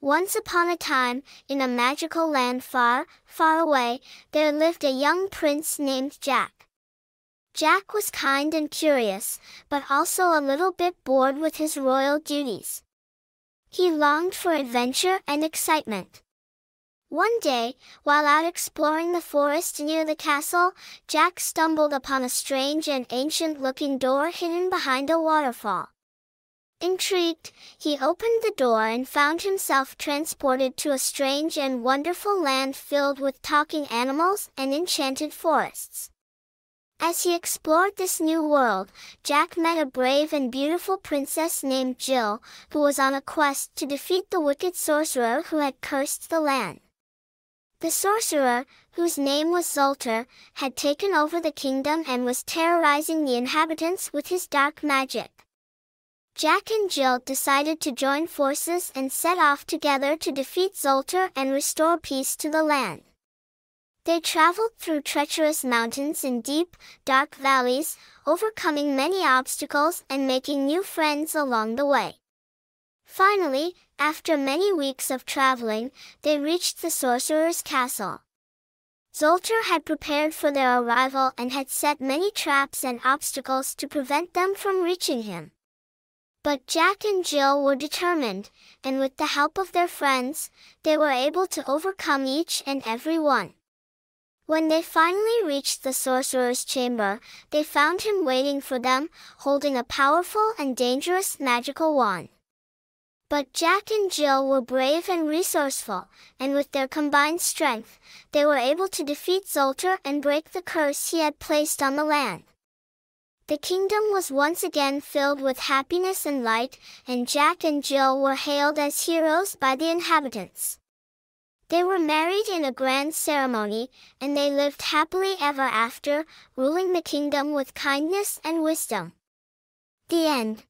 Once upon a time, in a magical land far, far away, there lived a young prince named Jack. Jack was kind and curious, but also a little bit bored with his royal duties. He longed for adventure and excitement. One day, while out exploring the forest near the castle, Jack stumbled upon a strange and ancient-looking door hidden behind a waterfall. Intrigued, he opened the door and found himself transported to a strange and wonderful land filled with talking animals and enchanted forests. As he explored this new world, Jack met a brave and beautiful princess named Jill, who was on a quest to defeat the wicked sorcerer who had cursed the land. The sorcerer, whose name was Zoltar, had taken over the kingdom and was terrorizing the inhabitants with his dark magic. Jack and Jill decided to join forces and set off together to defeat Zoltar and restore peace to the land. They traveled through treacherous mountains in deep, dark valleys, overcoming many obstacles and making new friends along the way. Finally, after many weeks of traveling, they reached the sorcerer's castle. Zoltar had prepared for their arrival and had set many traps and obstacles to prevent them from reaching him. But Jack and Jill were determined, and with the help of their friends, they were able to overcome each and every one. When they finally reached the sorcerer's chamber, they found him waiting for them, holding a powerful and dangerous magical wand. But Jack and Jill were brave and resourceful, and with their combined strength, they were able to defeat Zoltar and break the curse he had placed on the land. The kingdom was once again filled with happiness and light, and Jack and Jill were hailed as heroes by the inhabitants. They were married in a grand ceremony, and they lived happily ever after, ruling the kingdom with kindness and wisdom. The end.